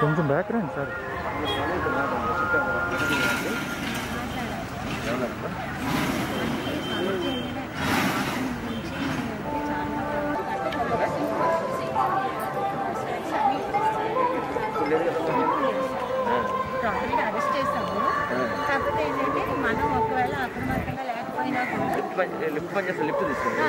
కొంచెం బ్యాక్ రండి sir already arrest చేస్తాము కాకపోతే ఏంటంటే మనం ఒకవేళ అప్రమత్తంగా లేకపోయినా కూడా లిఫ్ట్ తీసుకోండి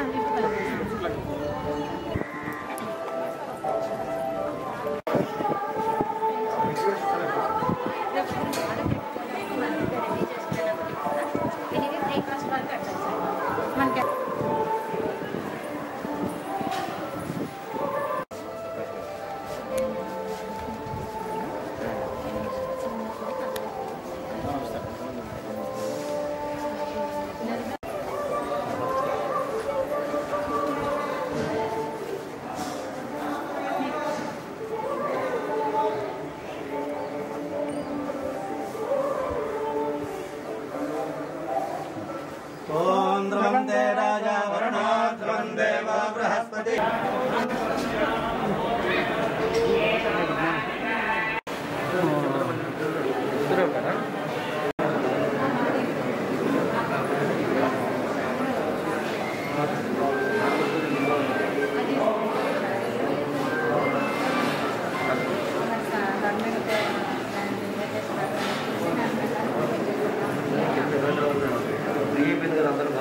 ॐ ध्रं ते राजा वरुणा ध्रं देव बृहस्पति Thank you. అయిపోయింది కదా అందరూ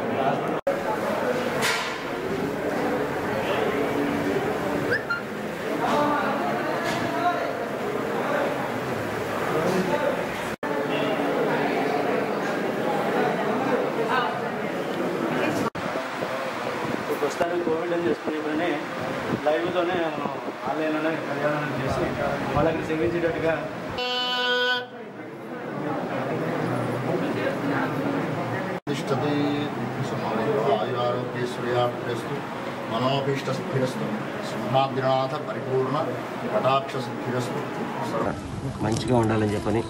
చేసుకునేప్పుడనే లైవ్లోనే మనం ఆన్లైన్లోనే కళ్యాణం చేసి వాళ్ళకి సేవించేటట్టుగా తిష్టతి ఆయురారోగ్యేశ్వర్యాస్తు మనోభీష్టసిద్ధిరస్తు సింహాద్రినాథ పరిపూర్ణ కటాక్షసిద్ధిరస్తు మంచిగా ఉండాలని చెప్పని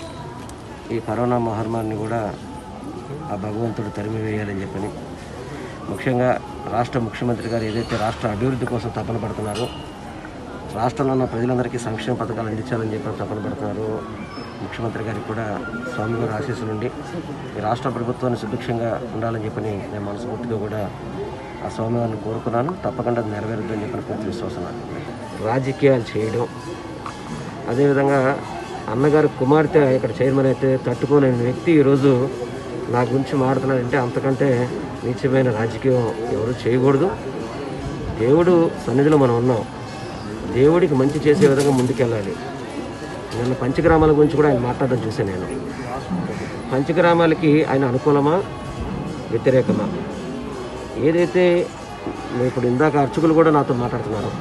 ఈ కరోనా మహమ్మారిని కూడా ఆ భగవంతుడు తరిమి వేయాలని చెప్పని ముఖ్యంగా రాష్ట్ర ముఖ్యమంత్రి గారు ఏదైతే రాష్ట్ర అభివృద్ధి కోసం తపన పడుతున్నారో రాష్ట్రంలో ఉన్న ప్రజలందరికీ సంక్షేమ పథకాలు అందించాలని చెప్పి తపన పడుతున్నారు. ముఖ్యమంత్రి గారికి కూడా స్వామివారి ఆశీస్సులు ఉండి ఈ రాష్ట్ర ప్రభుత్వాన్ని సుభిక్షంగా ఉండాలని చెప్పని నేను మనస్ఫూర్తిగా కూడా ఆ స్వామివారిని కోరుకున్నాను. తప్పకుండా అది నెరవేరుద్దని చెప్పిన పూర్తి విశ్వాసం రాజకీయాలు చేయడం అదేవిధంగా అన్నగారు కుమార్తె ఇక్కడ చైర్మన్ అయితే తట్టుకోలేని వ్యక్తి ఈరోజు నా గురించి మాడుతున్నాడంటే అంతకంటే నీచమైన రాజకీయం ఎవరు చేయకూడదు. దేవుడు సన్నిధిలో మనం ఉన్నాం. దేవుడికి మంచి చేసే విధంగా ముందుకెళ్ళాలి. నిన్న పంచగ్రామాల గురించి కూడా ఆయన మాట్లాడడం చూశాను నేను. పంచగ్రామాలకి ఆయన అనుకూలమా? వ్యతిరేకమా? ఏదైతే ఇప్పుడు ఇందాక అర్చకులు కూడా నాతో మాట్లాడుతున్నారు.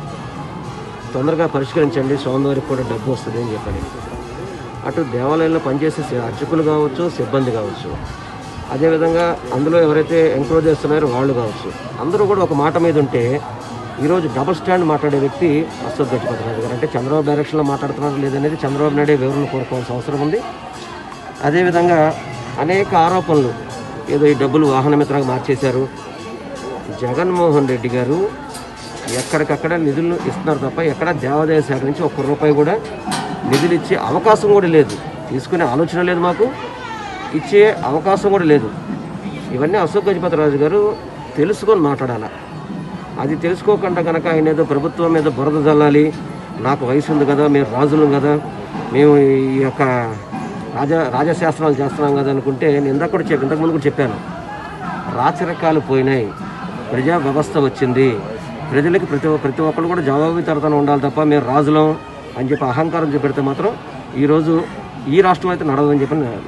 తొందరగా పరిష్కరించండి స్వామివారికి కూడా డబ్బు వస్తుంది అని చెప్పని. అటు దేవాలయంలో పనిచేసే అర్చకులు కావచ్చు సిబ్బంది కావచ్చు. అదేవిధంగా అందులో ఎవరైతే ఎంకరేజ్ చేస్తున్నారో వాళ్ళు కావచ్చు. అందరూ కూడా ఒక మాట మీద ఉంటే ఈరోజు డబుల్ స్టాండ్ మాట్లాడే వ్యక్తి అశ్వత్ గజపతిరాజు గారు. అంటే చంద్రబాబు డైరెక్షన్లో మాట్లాడుతున్నారు లేదనేది చంద్రబాబు నాయుడే వివరణ కోరుకోవాల్సిన అవసరం ఉంది. అదేవిధంగా అనేక ఆరోపణలు. ఏదో ఈ డబ్బులు వాహన మిత్రంగా మార్చేశారు. జగన్మోహన్ రెడ్డి గారు ఎక్కడికక్కడ నిధులు ఇస్తున్నారు తప్ప ఎక్కడ దేవాదాయ శాఖ నుంచి ఒక్క రూపాయి కూడా నిధులు ఇచ్చే అవకాశం కూడా లేదు. తీసుకునే ఆలోచన లేదు మాకు. ఇచ్చే అవకాశం కూడా లేదు. ఇవన్నీ అశోక్ గజపతి రాజు గారు తెలుసుకొని మాట్లాడాల. అది తెలుసుకోకుండా కనుక ఆయన ఏదో ప్రభుత్వం మీద బురద జల్లాలి నాకు వయసు ఉంది కదా మేము రాజులం కదా మేము ఈ యొక్క రాజా రాజశాస్త్రాలు చేస్తున్నాం కదా అనుకుంటే నేను ఇందాక కూడా చెప్పి ఇంతకుముందు కూడా చెప్పాను. రాచరికాలు పోయినాయి ప్రజా వ్యవస్థ వచ్చింది ప్రజలకి ప్రతి ప్రతి ఒక్కరు కూడా జవాబుదారితనం ఉండాలి తప్ప మేము రాజులం అని చెప్పి అహంకారం చూపెడితే మాత్రం ఈరోజు ఈ రాష్ట్రం అయితే నడవదని చెప్పి నేను